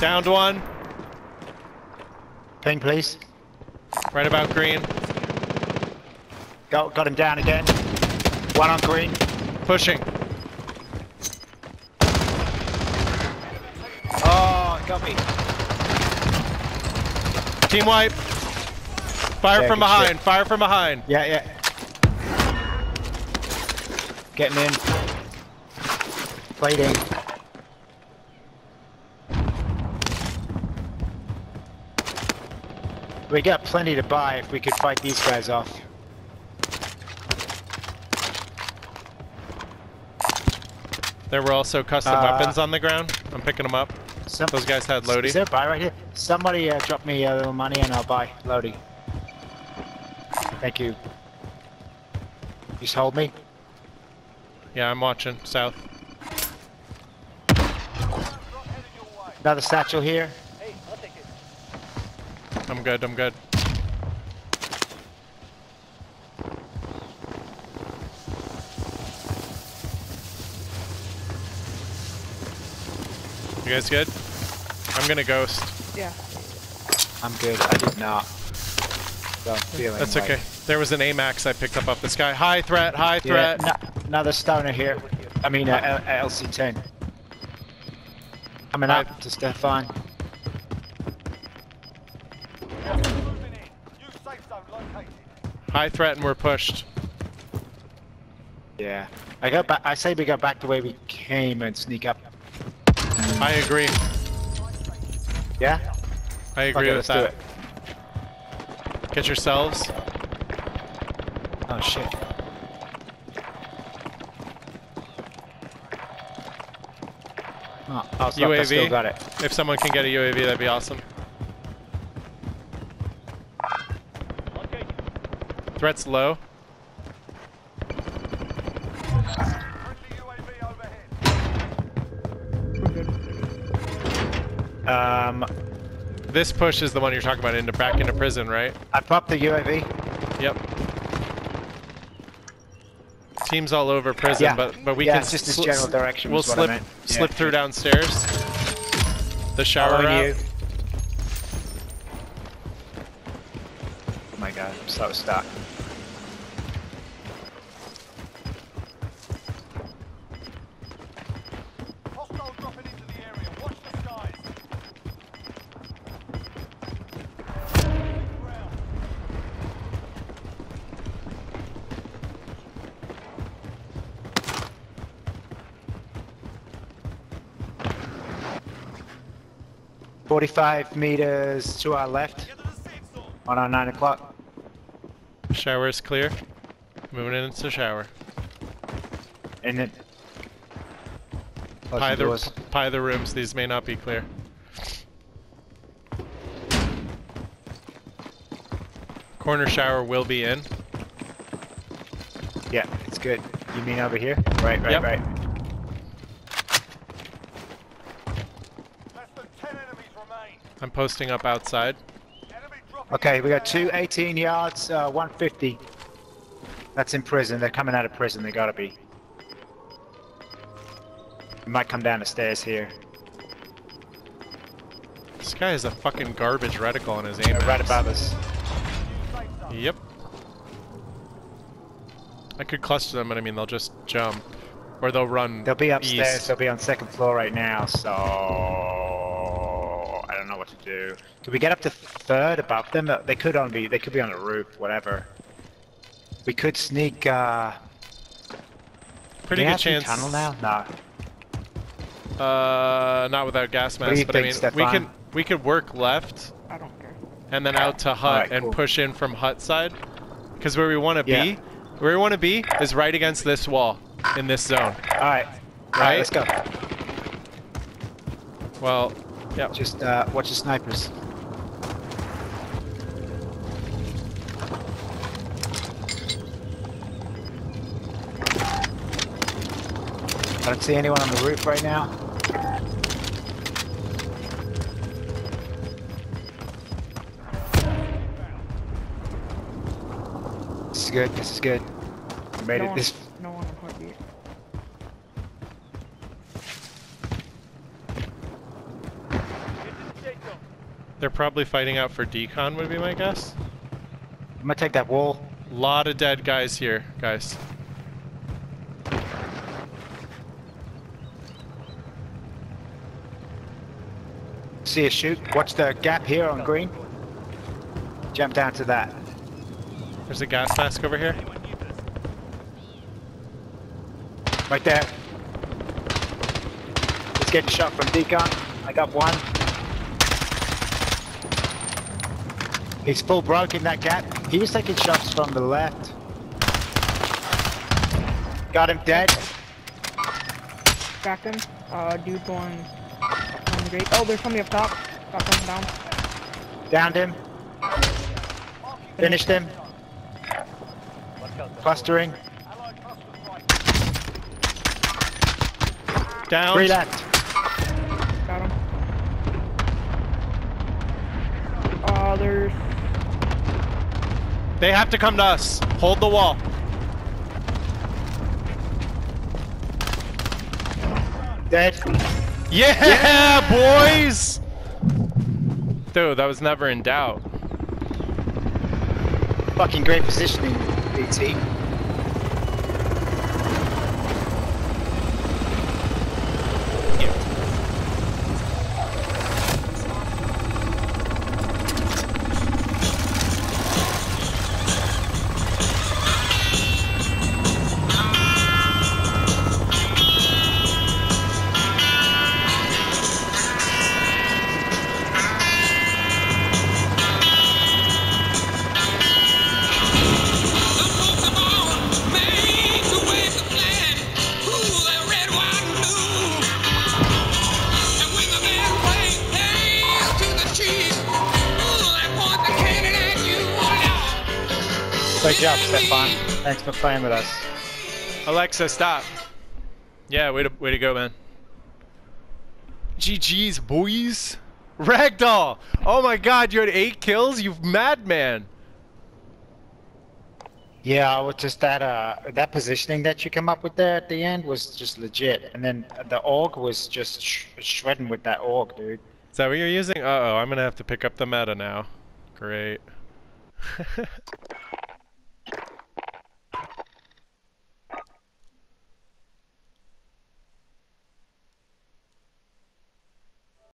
Downed one. Ping, please. Right about green. Got, got him down again. One on green. Pushing. Oh, got me. Team wipe. Fire Yeah, from behind. shit. Fire from behind. Yeah, yeah. Getting in. Plating. We got plenty to buy if we could fight these guys off. There were also custom Uh, weapons on the ground. I'm picking them up. Some, Those guys had Is there buy right here? Somebody uh, drop me a little money and I'll buy Lodi. Thank you. Just hold me. Yeah, I'm watching south. Another satchel here. I'm good. I'm good. You guys good? I'm gonna ghost. Yeah. I'm good. I did not. So feeling That's like- okay. There was an AMAX I picked up off the sky. High threat, high threat. no- another stoner here. I mean, uh, L- LC10. Coming Right. up to Stefon. High threat and we're pushed. Yeah. I go back. I say we go back the way we came and sneak up. I agree. Yeah. I agree Okay, with let's do that. it. Get yourselves. Oh shit. Oh, stop, I still UAV. got it. If someone can get a UAV, that'd be awesome. Threat's low. Um, This push is the one you're talking about into back into prison, right? I popped the UAV. Yep. Teams all over prison, Yeah. but but we Yeah, can just this general direction We'll was what I slip. Yeah. slip through downstairs. The shower Following route. you. Oh my god, I'm so stuck. Hostile dropping into the area. Watch the skies. Ground. Forty-five meters to our left. Get to the safe zone. On our nine o'clock. Shower is clear. Moving in into the shower. And then. Close Pie the the doors. pie the rooms. These may not be clear. Corner shower will be in. Yeah, it's good. You mean over here? Right, right, Yep. right. Less than 10 enemies remain. I'm posting up outside. Okay, we got two 18 yards, uh, 150. That's in prison. They're coming out of prison. They gotta be. Might come down the stairs here. This guy has a fucking garbage reticle on his aim. Uh, right above us. Yep. I could cluster them, but I mean they'll just jump, or they'll run. They'll be upstairs. East. They'll be on second floor right now. So do. Could we get up to third above them? Uh, They could on be. They could be on the roof. Whatever. We could sneak. uh... Pretty good they have chance. Tunnel now? No. Uh, not without gas What do you mask, but I think, mean we can we could work left I don't care. and then out to hut Alright, and cool. push in from hut side, because where we want to Yeah. be, where we want to be is right against this wall in this zone. All right. All Right? right. Let's go. Well, yeah. Just uh, watch the snipers. I don't see anyone on the roof right now. This is good. This is good. We made no it one, this. No one on heartbeat. Get They're probably fighting out for decon, would be my guess. I'm gonna take that wall. Lot of dead guys here, guys. See a shoot. Watch the gap here on green. Jump down to that. There's a gas mask over here. Right there. He's getting shot from decon. I got one. He's full broke in that gap. He was taking shots from the left. Got him dead. Cracked him. Uh, dude going on the grate. Oh, there's somebody up top. Got someone down. Downed him. Finished him. Clustering. Allied cluster strike. Down. Three left. There's. They have to come to us. Hold the wall. Dead. Yeah, boys! Dude, that was never in doubt. Fucking great positioning, DT. Great job, Stefon. Thanks for playing with us. Alexa, stop. Yeah, way to way to go, man. GG's, boys. Ragdoll! Oh my god, you had eight kills? You madman! Yeah, I was just that uh that positioning that you come up with there at the end was just legit, and then the org was just sh- shredding with that org, dude. Is that what you're using? Uh oh, I'm gonna have to pick up the meta now. Great.